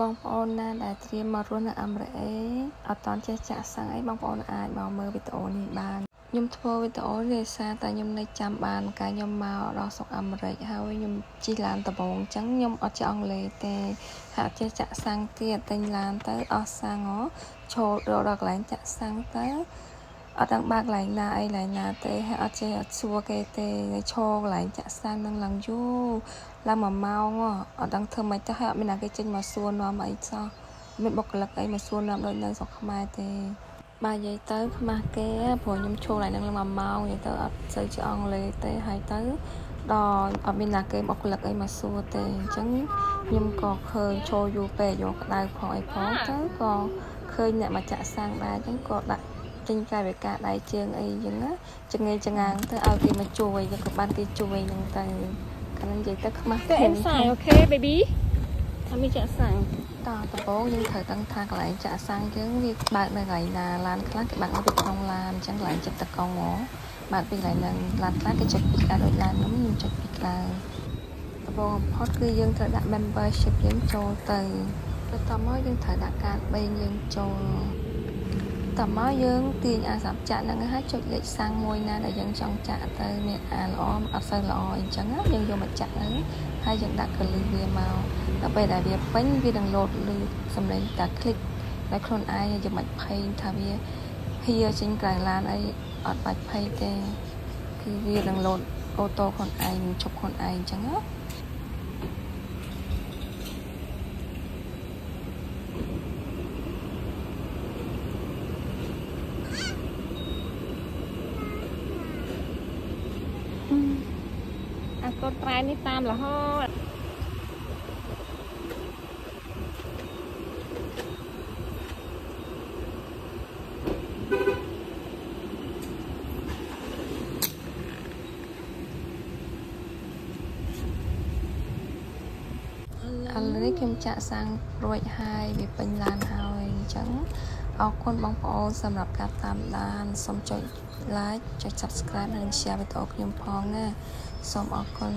បងប្អូនណាដែលត្រៀមមករស់នៅអាមេរិកអីអត់តន់ចេះចាក់សាំងអីបងប្អូនអាចមកមើលវីដេអូនេះបានខ្ញុំធ្វើវីដេអូនេះដោយសារតែខ្ញុំនៅចាំបានកាលខ្ញុំមកដល់ស្រុកអាមេរិកហើយខ្ញុំជិះឡានដំបងអញ្ចឹងខ្ញុំអត់ចេះអង់គ្លេសទេហាក់ចេះចាក់សាំងទៀតទិញឡានទៅអស់សាំងហ៎ចូលដល់កន្លែងចាក់សាំងទៅ អត់ដឹងបើកកន្លែងណាអីកន្លែងណាទេហើយអត់ចេះអត់សួរគេទេនៅឈរកន្លែងចាក់សាំងនឹងឡើងយូរឡើងមួយម៉ោងអត់ដឹងធ្វើម៉េចទៅហើយអត់មានណាគេចេញមកសួរនាំអីសោះមានបុគ្គលិកអីមកសួរនាំដូចនៅស្រុកខ្មែរទេបាទនិយាយទៅខ្មាស់គេព្រោះខ្ញុំឈរឡើងនឹងមួយម៉ោងនិយាយទៅអត់សូវជាអង់គ្លេសទេហើយទៅដល់អត់មានណាគេបុគ្គលិកអីមកសួរទេអញ្ចឹងខ្ញុំក៏ឃើញឈរយូរពេកយកក្តៅផងអីផងទៅក៏ឃើញអ្នកមកចាក់សាំងដែរអញ្ចឹងក៏ដាក់ ចេញកាយវិការដៃជើងអីចឹងណាចងេចងាងទៅឲ្យគេមកជួយក៏បានគេជួយហ្នឹងទៅគាត់និយាយទៅខ្មាស់ទៅអេមសាយអូខេ baby ថាមានចាក់សាំងតដំបូងយើងត្រូវដឹងថាកន្លែងចាក់សាំងយើងវាបើកនៅកន្លែងណាឡានខ្លះគេបើកនៅពីក្នុងឡានអញ្ចឹងកន្លែងចិត្តតកងហ៎បើកពីកន្លែងហ្នឹងឡានខ្លះគេចុចពីការដូចឡានខ្ញុំខ្ញុំចុចពីក្លើដំបូងបំផុតគឺយើងត្រូវដាក់ membership យើងចូលទៅបន្ទាប់មកយើងត្រូវដាក់កាតបេងយើងចូល តមកយើងទាញអាសម្ចាក់ហ្នឹងហើយចុចលេខសាំងមួយណាដែលយើងចង់ចាក់ទៅមានអាល្អអត់សូវល្អអញ្ចឹងយើងយកមកចាក់ហ្នឹងហើយយើងដាក់កលិះវាមកដល់ពេលដែលវាពេញវានឹងលោតលឺសម្លេងតា click ដោយខ្លួនឯងយើងមិនភ័យថាវាហៀចេញក្រៅឡានអីអត់បាច់ភ័យទេគឺវានឹងលោតអូតូខ្លួនឯងនឹងជប់ខ្លួនឯងអញ្ចឹងណា អាកូនត្រែនេះតាមរហូតឥឡូវនេះខ្ញុំចាក់សាំងរួចហើយវាពេញឡានហើយអញ្ចឹង អរគុណបងប្អូនសម្រាប់ការតាមដានសូមចុច like ចុច subscribe និង share វីដេអូខ្ញុំផងណាសូមអរគុណ